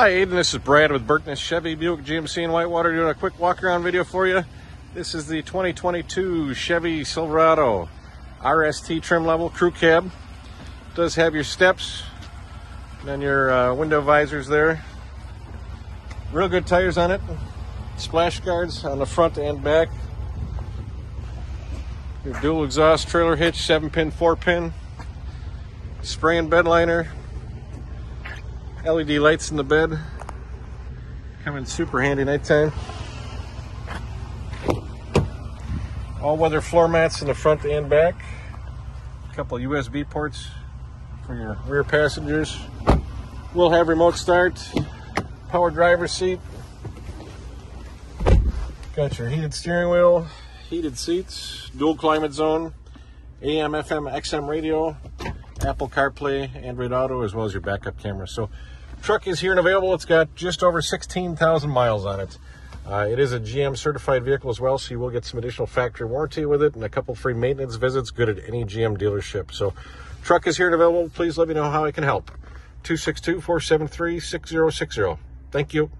Hi Adam, this is Brad with Burtness Chevy Buick GMC in Whitewater doing a quick walk around video for you. This is the 2022 Chevy Silverado RST trim level crew cab. It does have your steps and then your uh, window visors there. Real good tires on it. Splash guards on the front and back. Your dual exhaust trailer hitch, 7 pin, 4 pin. Spray and bed liner, LED lights in the bed. Come in super handy nighttime. All weather floor mats in the front and back. A couple USB ports for your rear passengers. We'll have remote start, power driver seat. Got your heated steering wheel, heated seats, dual climate zone, AM, FM, XM radio, Apple CarPlay, Android Auto, as well as your backup camera. So, truck is here and available. It's got just over 16,000 miles on it. Uh, it is a GM certified vehicle as well, so you will get some additional factory warranty with it and a couple free maintenance visits good at any GM dealership. So, truck is here and available. Please let me know how I can help. 262 473 6060. Thank you.